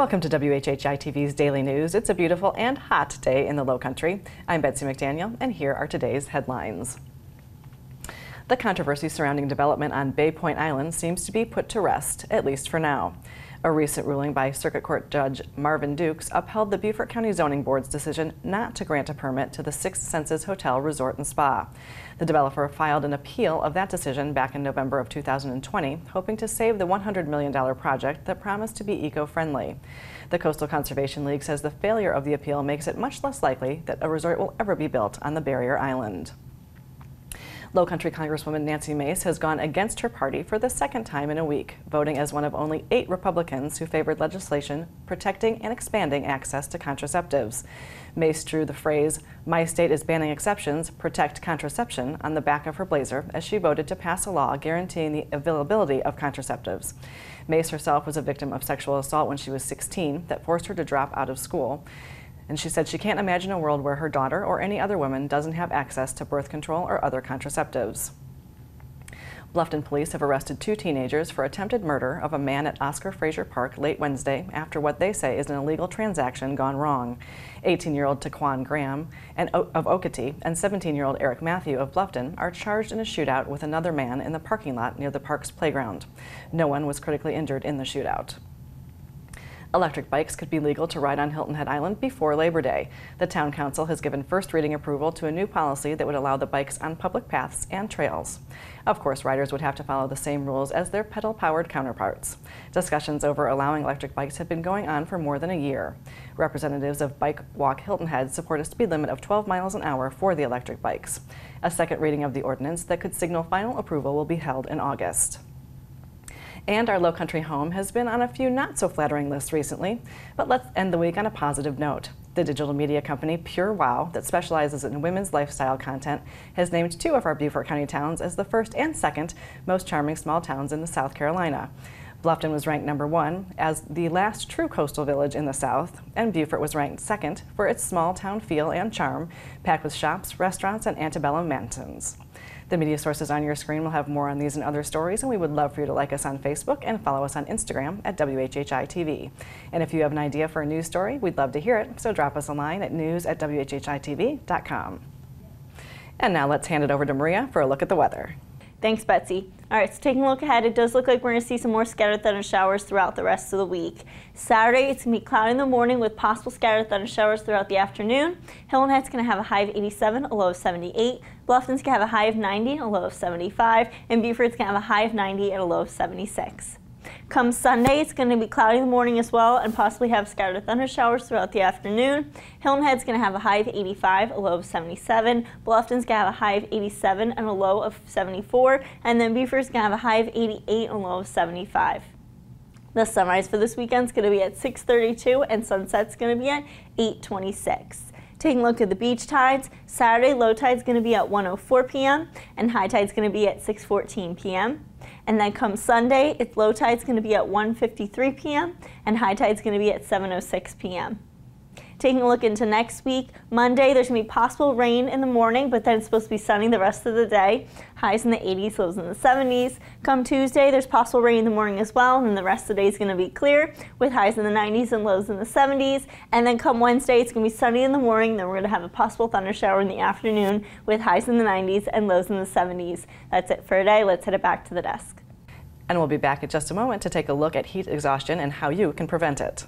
Welcome to WHHI TV's Daily News. It's a beautiful and hot day in the Low Country. I'm Betsy McDaniel, and here are today's headlines. The controversy surrounding development on Bay Point Island seems to be put to rest, at least for now. A recent ruling by Circuit Court Judge Marvin Dukes upheld the Beaufort County Zoning Board's decision not to grant a permit to the Six Senses Hotel Resort and Spa. The developer filed an appeal of that decision back in November of 2020, hoping to save the $100 million project that promised to be eco-friendly. The Coastal Conservation League says the failure of the appeal makes it much less likely that a resort will ever be built on the barrier island. Low Country Congresswoman Nancy Mace has gone against her party for the second time in a week, voting as one of only eight Republicans who favored legislation protecting and expanding access to contraceptives. Mace drew the phrase, My state is banning exceptions, protect contraception, on the back of her blazer as she voted to pass a law guaranteeing the availability of contraceptives. Mace herself was a victim of sexual assault when she was 16 that forced her to drop out of school. And she said she can't imagine a world where her daughter or any other woman doesn't have access to birth control or other contraceptives. Bluffton police have arrested two teenagers for attempted murder of a man at Oscar Frazier Park late Wednesday after what they say is an illegal transaction gone wrong. 18-year-old Taquan Graham and of Okatee and 17-year-old Eric Matthew of Bluffton are charged in a shootout with another man in the parking lot near the park's playground. No one was critically injured in the shootout. Electric bikes could be legal to ride on Hilton Head Island before Labor Day. The Town Council has given first reading approval to a new policy that would allow the bikes on public paths and trails. Of course, riders would have to follow the same rules as their pedal-powered counterparts. Discussions over allowing electric bikes have been going on for more than a year. Representatives of Bike Walk Hilton Head support a speed limit of 12 miles an hour for the electric bikes. A second reading of the ordinance that could signal final approval will be held in August. And our low country home has been on a few not so flattering lists recently, but let's end the week on a positive note. The digital media company PureWow, that specializes in women's lifestyle content, has named two of our Beaufort County towns as the first and second most charming small towns in the South Carolina. Bluffton was ranked number one as the last true coastal village in the South, and Beaufort was ranked second for its small town feel and charm, packed with shops, restaurants, and antebellum mansions. The media sources on your screen will have more on these and other stories, and we would love for you to like us on Facebook and follow us on Instagram at WHHI TV. And if you have an idea for a news story, we'd love to hear it, so drop us a line at news at WHHITV.com. And now let's hand it over to Maria for a look at the weather. Thanks, Betsy. All right, so taking a look ahead, it does look like we're going to see some more scattered thunder showers throughout the rest of the week. Saturday, it's going to be cloudy in the morning with possible scattered thunder showers throughout the afternoon. Hilton Head's going to have a high of 87, a low of 78. Bluffton's going to have a high of 90, a low of 75. And Beaufort's going to have a high of 90 and a low of 76. Come Sunday, it's going to be cloudy in the morning as well and possibly have scattered thunder showers throughout the afternoon. Hilton Head's going to have a high of 85, a low of 77. Bluffton's going to have a high of 87 and a low of 74. And then Beaufort's going to have a high of 88 and a low of 75. The sunrise for this weekend is going to be at 6.32 and sunset's going to be at 8.26. Taking a look at the beach tides, Saturday low tide is going to be at 1.04 p.m. and high tide is going to be at 6.14 p.m. And then come Sunday, its low tide is going to be at 1.53 p.m. and high tide is going to be at 7.06 p.m. Taking a look into next week, Monday there's going to be possible rain in the morning, but then it's supposed to be sunny the rest of the day. Highs in the 80s, lows in the 70s. Come Tuesday, there's possible rain in the morning as well, and the rest of the day is going to be clear with highs in the 90s and lows in the 70s. And then come Wednesday, it's going to be sunny in the morning, then we're going to have a possible thunder shower in the afternoon with highs in the 90s and lows in the 70s. That's it for today. Let's head it back to the desk. And we'll be back in just a moment to take a look at heat exhaustion and how you can prevent it.